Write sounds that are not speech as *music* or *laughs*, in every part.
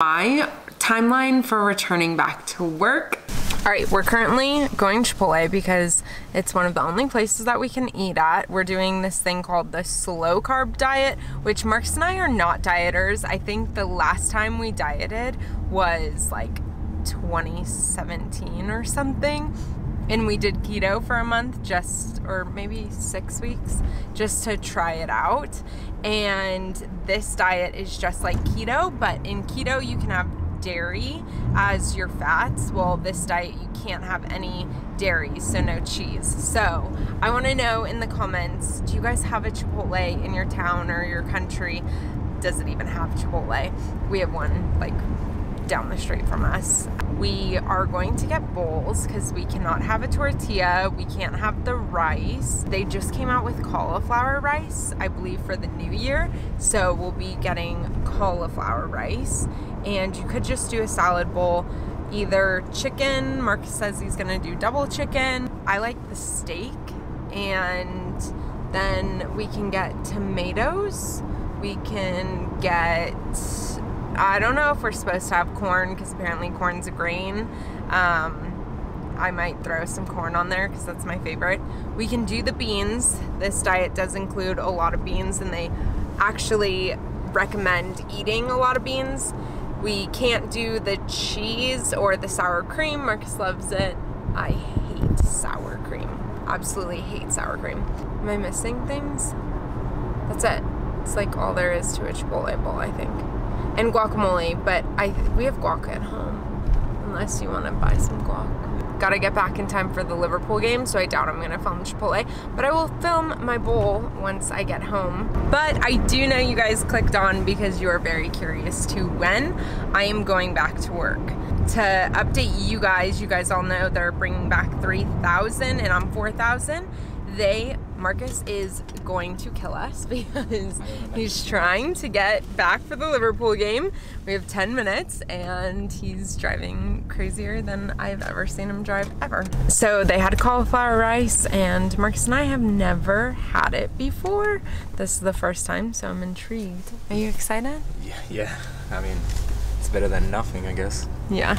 My timeline for returning back to work. All right, we're currently going to Chipotle because it's one of the only places that we can eat at. We're doing this thing called the slow carb diet, which Marcus and I are not dieters. I think the last time we dieted was like 2017 or something and we did keto for a month just or maybe six weeks just to try it out. And this diet is just like keto but in keto you can have dairy as your fats. Well this diet you can't have any dairy so no cheese. So i want to know in the comments do you guys have a chipotle in your town or your country? Does it even have chipotle? We have one like down the street from us. We are going to get bowls because we cannot have a tortilla. We can't have the rice. They just came out with cauliflower rice, I believe, for the new year. So we'll be getting cauliflower rice. And you could just do a salad bowl, either chicken. Marcus says he's going to do double chicken. I like the steak. And then we can get tomatoes. We can get I don't know if we're supposed to have corn because apparently corn's a grain. Um, I might throw some corn on there because that's my favorite. We can do the beans. This diet does include a lot of beans and they actually recommend eating a lot of beans. We can't do the cheese or the sour cream. Marcus loves it. I hate sour cream. Absolutely hate sour cream. Am I missing things? That's it. It's like all there is to a Chipotle bowl, I think and guacamole, but I we have guac at home, unless you want to buy some guac. Gotta get back in time for the Liverpool game, so I doubt I'm gonna film Chipotle, but I will film my bowl once I get home. But I do know you guys clicked on because you are very curious to when I am going back to work. To update you guys, you guys all know they're bringing back 3,000 and I'm 4,000 they Marcus is going to kill us *laughs* because he's trying to get back for the Liverpool game. We have 10 minutes and he's driving crazier than I've ever seen him drive ever. So they had cauliflower rice and Marcus and I have never had it before. This is the first time, so I'm intrigued. Are you excited? Yeah, yeah. I mean, it's better than nothing, I guess. Yeah.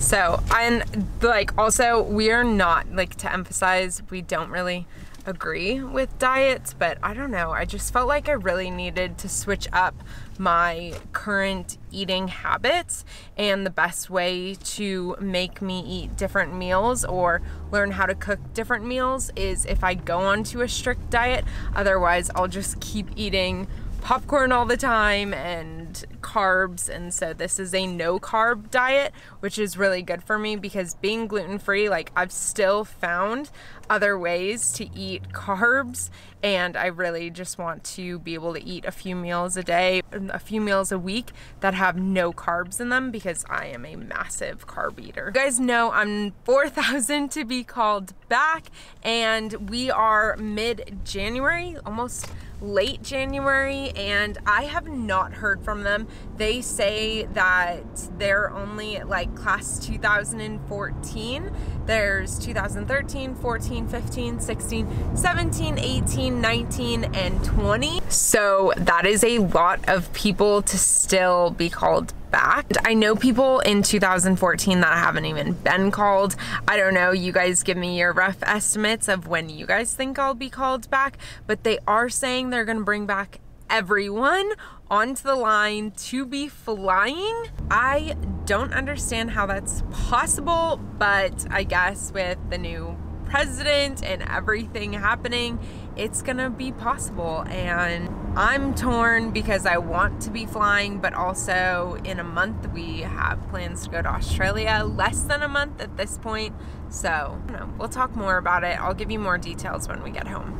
So, and like also, we are not, like to emphasize, we don't really agree with diets, but I don't know. I just felt like I really needed to switch up my current eating habits and the best way to make me eat different meals or learn how to cook different meals is if I go onto a strict diet. Otherwise, I'll just keep eating popcorn all the time and carbs and so this is a no carb diet which is really good for me because being gluten free like I've still found other ways to eat carbs and I really just want to be able to eat a few meals a day a few meals a week that have no carbs in them because I am a massive carb eater. You guys know I'm 4,000 to be called back and we are mid-January almost late January and I have not heard from them. They say that they're only like class 2014. There's 2013, 14, 15, 16, 17, 18, 19, and 20. So that is a lot of people to still be called back. I know people in 2014 that haven't even been called. I don't know, you guys give me your rough estimates of when you guys think I'll be called back, but they are saying they're gonna bring back everyone onto the line to be flying. I don't understand how that's possible, but I guess with the new president and everything happening, it's gonna be possible. And I'm torn because I want to be flying, but also in a month we have plans to go to Australia, less than a month at this point. So, know, we'll talk more about it. I'll give you more details when we get home.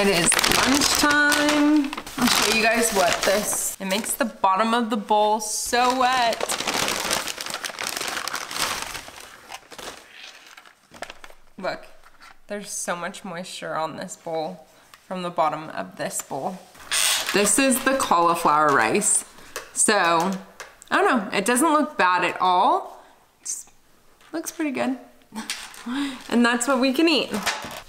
It is lunchtime. I'll show you guys what this, it makes the bottom of the bowl so wet. Look, there's so much moisture on this bowl from the bottom of this bowl. This is the cauliflower rice. So, I don't know, it doesn't look bad at all. It looks pretty good. *laughs* and that's what we can eat.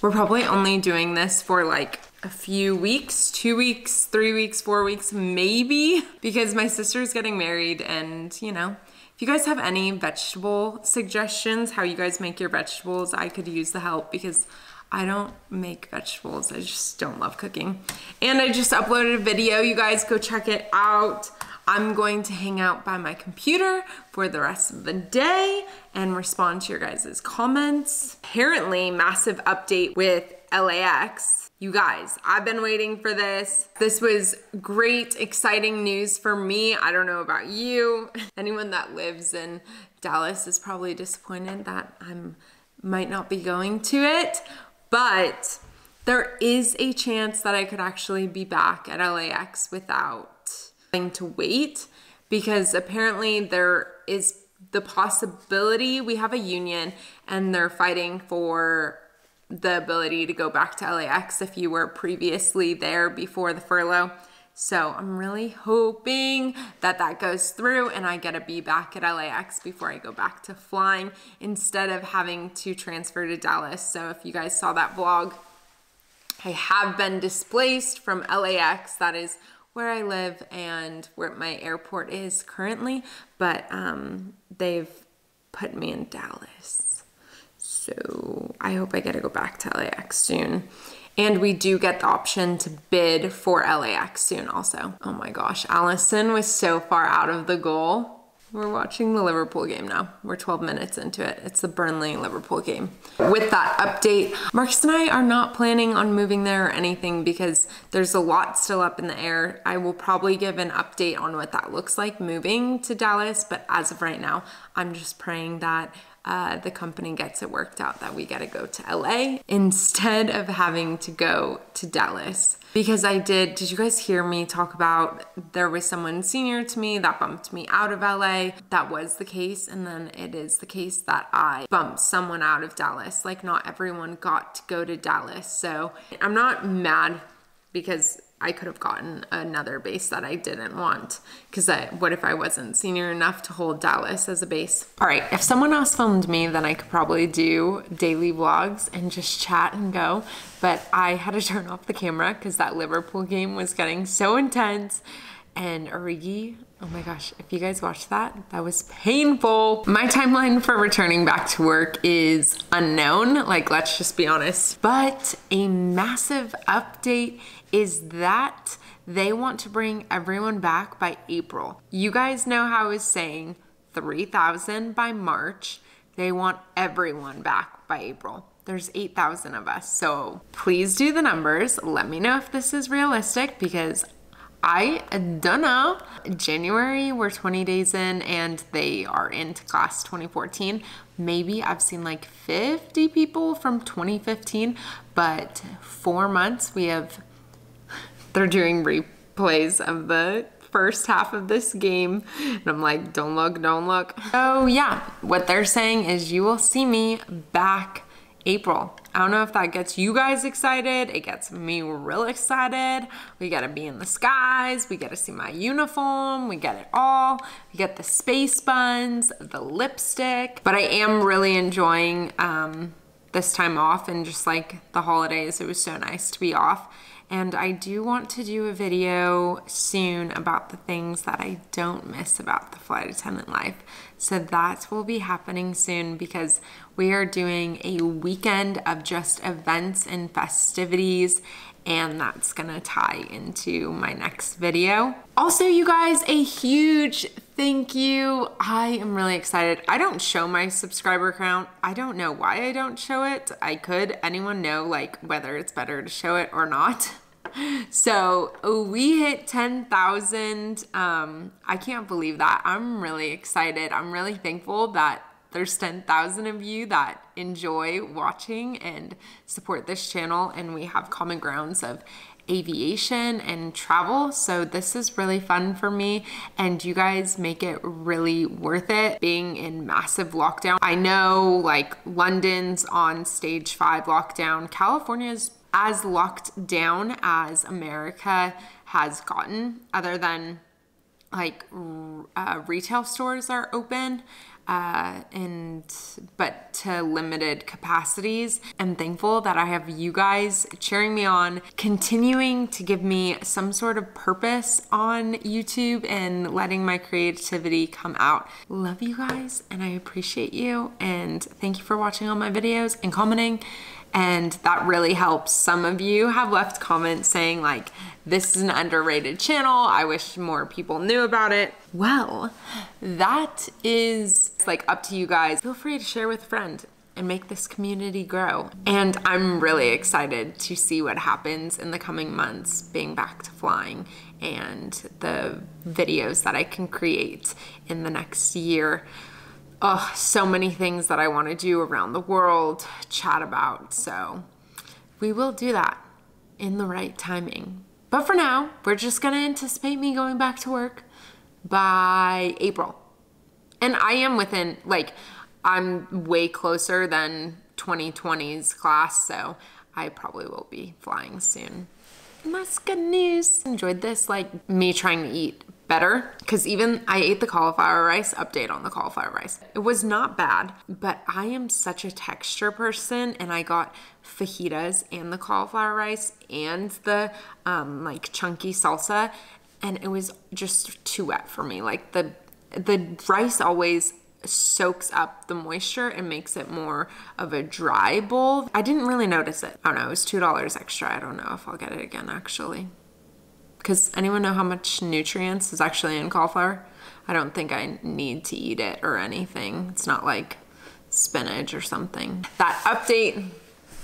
We're probably only doing this for like a few weeks, two weeks, three weeks, four weeks, maybe, because my sister's getting married and, you know, if you guys have any vegetable suggestions, how you guys make your vegetables, I could use the help because I don't make vegetables. I just don't love cooking. And I just uploaded a video. You guys go check it out. I'm going to hang out by my computer for the rest of the day and respond to your guys' comments. Apparently, massive update with LAX. You guys, I've been waiting for this. This was great, exciting news for me. I don't know about you. *laughs* Anyone that lives in Dallas is probably disappointed that I'm might not be going to it, but there is a chance that I could actually be back at LAX without having to wait because apparently there is the possibility we have a union and they're fighting for the ability to go back to LAX if you were previously there before the furlough. So I'm really hoping that that goes through and I get to be back at LAX before I go back to flying instead of having to transfer to Dallas. So if you guys saw that vlog, I have been displaced from LAX. That is where I live and where my airport is currently, but um, they've put me in Dallas. So I hope I get to go back to LAX soon. And we do get the option to bid for LAX soon also. Oh my gosh, Alisson was so far out of the goal. We're watching the Liverpool game now. We're 12 minutes into it. It's the Burnley Liverpool game. With that update, Marcus and I are not planning on moving there or anything because there's a lot still up in the air. I will probably give an update on what that looks like moving to Dallas, but as of right now, I'm just praying that uh, the company gets it worked out that we get to go to LA instead of having to go to Dallas. Because I did, did you guys hear me talk about there was someone senior to me that bumped me out of LA? That was the case. And then it is the case that I bumped someone out of Dallas. Like, not everyone got to go to Dallas. So I'm not mad because I could have gotten another base that I didn't want. Because what if I wasn't senior enough to hold Dallas as a base? All right, if someone else filmed me, then I could probably do daily vlogs and just chat and go. But I had to *laughs* turn off the camera because that Liverpool game was getting so intense. And Origi, oh my gosh, if you guys watched that, that was painful. My timeline for returning back to work is unknown, like let's just be honest. But a massive update is that they want to bring everyone back by April. You guys know how I was saying 3,000 by March. They want everyone back by April. There's 8,000 of us. So please do the numbers. Let me know if this is realistic because I don't know. January, we're 20 days in and they are into class 2014. Maybe I've seen like 50 people from 2015, but four months we have *laughs* they're doing replays of the first half of this game. And I'm like, don't look, don't look. Oh yeah, what they're saying is you will see me back April. I don't know if that gets you guys excited. It gets me real excited. We gotta be in the skies. We got to see my uniform. We get it all. We get the space buns, the lipstick. But I am really enjoying um, this time off and just like the holidays. It was so nice to be off. And I do want to do a video soon about the things that I don't miss about the flight attendant life. So that will be happening soon because we are doing a weekend of just events and festivities and that's gonna tie into my next video. Also, you guys, a huge thank you. I am really excited. I don't show my subscriber count. I don't know why I don't show it. I could. Anyone know like whether it's better to show it or not? *laughs* So we hit 10,000. Um, I can't believe that. I'm really excited. I'm really thankful that there's 10,000 of you that enjoy watching and support this channel, and we have common grounds of aviation and travel. So this is really fun for me and you guys make it really worth it being in massive lockdown. I know like London's on stage 5 lockdown. California's as locked down as America has gotten other than like uh, retail stores are open uh, and but to limited capacities. I'm thankful that I have you guys cheering me on, continuing to give me some sort of purpose on YouTube and letting my creativity come out. Love you guys and I appreciate you and thank you for watching all my videos and commenting and that really helps. Some of you have left comments saying like, this is an underrated channel. I wish more people knew about it. Well, that is like up to you guys. Feel free to share with a friend and make this community grow. And I'm really excited to see what happens in the coming months being back to flying and the videos that I can create in the next year oh, so many things that I want to do around the world, chat about. So we will do that in the right timing. But for now, we're just going to anticipate me going back to work by April. And I am within, like, I'm way closer than 2020's class, so I probably will be flying soon. And that's good news. Enjoyed this, like, me trying to eat better because even I ate the cauliflower rice, update on the cauliflower rice. It was not bad, but I am such a texture person and I got fajitas and the cauliflower rice and the um, like chunky salsa and it was just too wet for me. Like the the rice always soaks up the moisture and makes it more of a dry bowl. I didn't really notice it. I don't know, it was $2 extra. I don't know if I'll get it again actually. Because anyone know how much nutrients is actually in cauliflower? I don't think I need to eat it or anything. It's not like spinach or something. That update,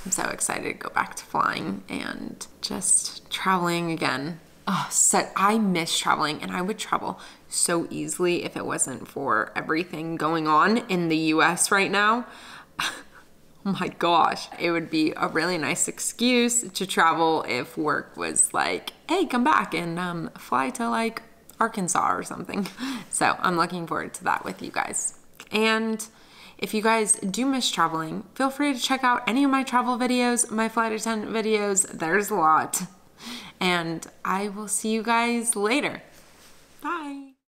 I'm so excited to go back to flying and just traveling again. Oh, so I miss traveling and I would travel so easily if it wasn't for everything going on in the US right now. *laughs* *laughs* My gosh, it would be a really nice excuse to travel if work was like, hey, come back and um, fly to like Arkansas or something. *laughs* So I'm looking forward to that with you guys. And if you guys do miss traveling, feel free to check out any of my travel videos, my flight attendant videos. There's a lot. *laughs* And I will see you guys later. Bye.